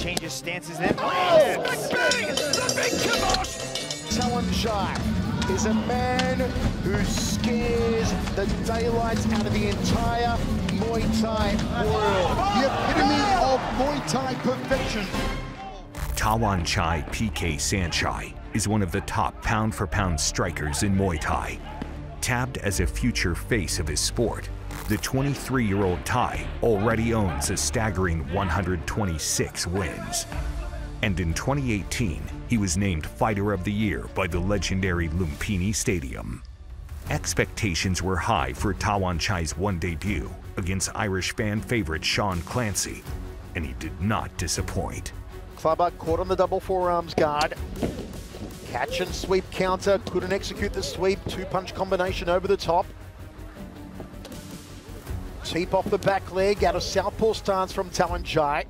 changes stances, then oh, lands. The big kibosh! Tawanchai is a man who scares the daylights out of the entire Muay Thai world. The epitome of Muay Thai perfection. Tawanchai PK Saenchai is one of the top pound for pound strikers in Muay Thai. Tabbed as a future face of his sport, the 23 year old Thai already owns a staggering 126 wins. And in 2018, he was named Fighter of the Year by the legendary Lumpini Stadium. Expectations were high for Tawanchai's one debut against Irish fan favorite Sean Clancy, and he did not disappoint. Clubber caught on the double forearms guard. Catch and sweep counter, couldn't execute the sweep. Two punch combination over the top. Teep off the back leg out of southpaw stance from Talon Tawanchai.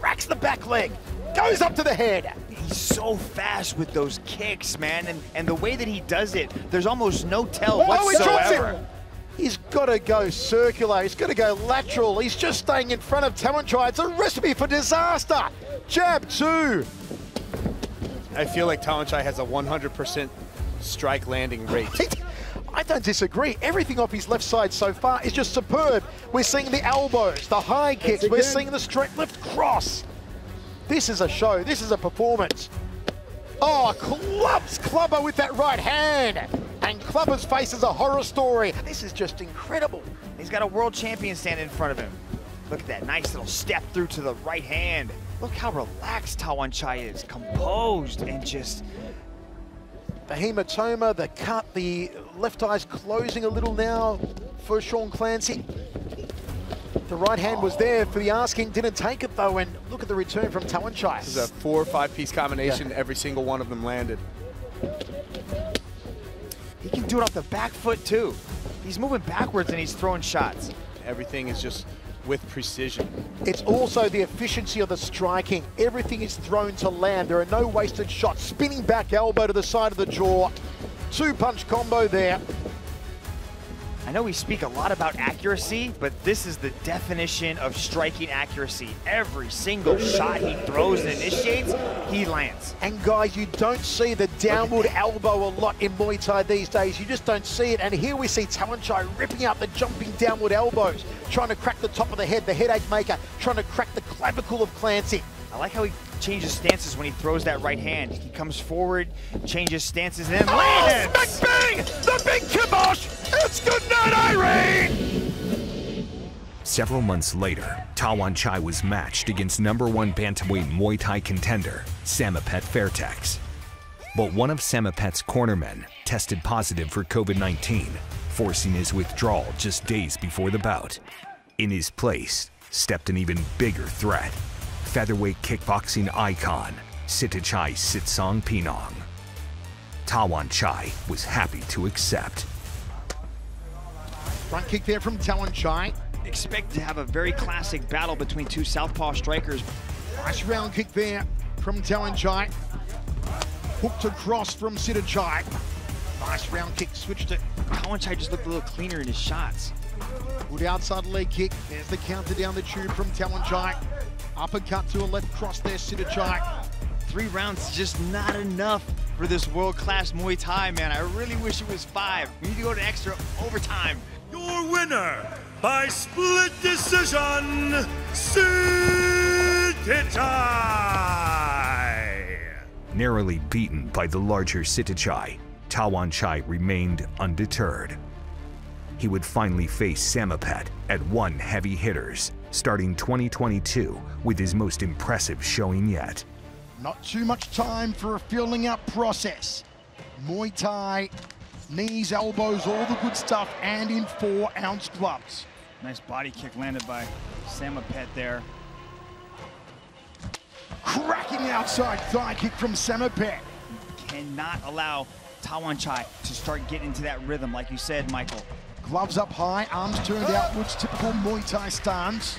Cracks the back leg, goes up to the head. He's so fast with those kicks, man, and, and the way that he does it, there's almost no tell Oh, he drops whatsoever. it. He's got to go circular. He's got to go lateral. He's just staying in front of Talon Tawanchai. It's a recipe for disaster. Jab two. I feel like Talon Tawanchai has a 100% strike landing rate. I don't disagree. Everything off his left side so far is just superb. We're seeing the elbows, the high kicks. We're seeing the straight left cross. This is a show. This is a performance. Oh, clubs Clubber with that right hand. And Clubber's face is a horror story. This is just incredible. He's got a world champion standing in front of him. Look at that nice little step through to the right hand. Look how relaxed Tawanchai is, composed and just The hematoma, the cut, the left eye's closing a little now for Sean Clancy. The right hand was there for the asking, didn't take it though, and look at the return from Tawanchai. This is a four or five piece combination. Yeah. Every single one of them landed. he can do it off the back foot too. He's moving backwards and he's throwing shots. Everything is just with precision. It's also the efficiency of the striking. Everything is thrown to land. There are no wasted shots. Spinning back elbow to the side of the jaw. Two punch combo there. I know we speak a lot about accuracy, but this is the definition of striking accuracy. Every single shot he throws and initiates, he lands. And guys, you don't see the downward elbow a lot in Muay Thai these days. You just don't see it. And here we see Tawanchai ripping out the jumping downward elbows, trying to crack the top of the head, the headache maker, trying to crack the clavicle of Clancy. I like how he changes stances when he throws that right hand. He comes forward, changes stances, and then Oh, lands. smack bang! The big kibosh! It's good night, Irene! Several months later, Tawanchai was matched against number one bantamweight Muay Thai contender, Saemapetch Fairtex. But one of Saemapetch's cornermen tested positive for COVID 19, forcing his withdrawal just days before the bout. In his place stepped an even bigger threat featherweight kickboxing icon, Sitthichai Sitsongpeenong. Tawan Chai was happy to accept. Front kick there from Tawanchai. Expect to have a very classic battle between two southpaw strikers. Nice round kick there from Tawanchai. Hooked across from Sitachai. Nice round kick, switched it. Tawanchai just looked a little cleaner in his shots. Good outside leg kick. There's the counter down the tube from Tawanchai. Uppercut to a left cross there, Sitthichai. Three rounds is just not enough for this world-class Muay Thai, man. I really wish it was five. We need to go to extra overtime. Your winner by split decision, Sitthichai. Narrowly beaten by the larger Sitthichai, Tawan Chai remained undeterred. He would finally face Saemapetch at one heavy hitters, starting 2022 with his most impressive showing yet. Not too much time for a filling out process. Muay Thai, knees, elbows, all the good stuff, and in four ounce gloves. Nice body kick landed by Saemapetch there. Cracking outside thigh kick from Saemapetch. Cannot allow Tawanchai to start getting into that rhythm, like you said, Michael. Gloves up high, arms turned outwards, typical Muay Thai stance.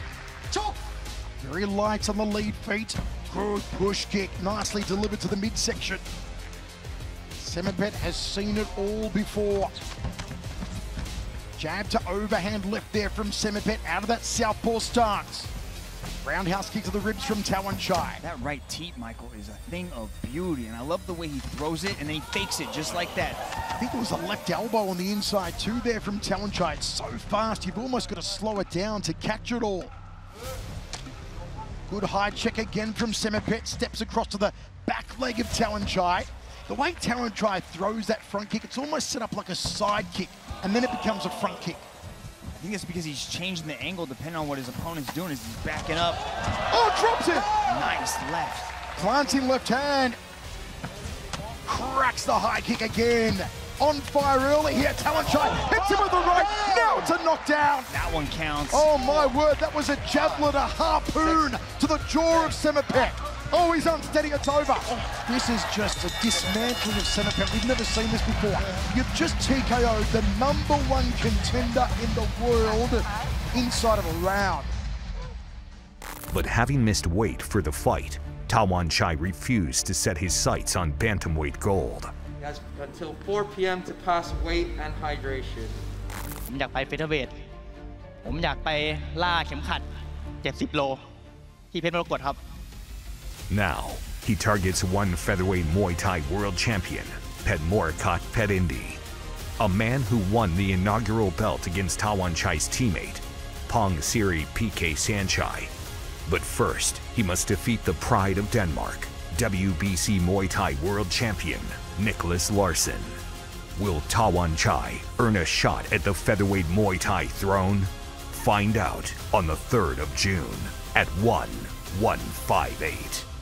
Very light on the lead feet. Good push kick, nicely delivered to the midsection. Saemapetch has seen it all before. Jab to overhand left there from Saemapetch out of that southpaw stance. Roundhouse kick to the ribs from Tawanchai. That right teep, Michael, is a thing of beauty, and I love the way he throws it, and then he fakes it just like that. I think it was a left elbow on the inside too there from Tawanchai. It's so fast, you've almost got to slow it down to catch it all. Good high check again from Saemapetch. Steps across to the back leg of Tawanchai. The way Tawanchai throws that front kick, it's almost set up like a side kick, and then it becomes a front kick. I think it's because he's changing the angle depending on what his opponent's doing as he's backing up. Oh, drops it! Nice left. Planting left hand. Cracks the high kick again. On fire early here. Tawanchai hits him with the right. Now it's a knockdown. That one counts. Oh my word, that was a javelin, a harpoon to the jaw of Saemapetch. Oh, he's unsteady, it's over. Oh, this is just a dismantling of Saemapetch. We've never seen this before. You've just TKO'd the number one contender in the world inside of a round. But having missed weight for the fight, Tawanchai refused to set his sights on bantamweight gold has until 4 p.m. to pass weight and hydration. ผมอยากไปเฟเธอร์เวทผมอยากไปล่าเข็มขัด 70 Now, he targets one featherweight Muay Thai world champion, Pet Morakot Pet Indy, a man who won the inaugural belt against Tawanchai's teammate, Pongsiri PK Saenchai. But first, he must defeat the pride of Denmark, WBC Muay Thai world champion, Niclas Larsen. Will Tawanchai earn a shot at the featherweight Muay Thai throne? Find out on the 3rd of June at ONE 158.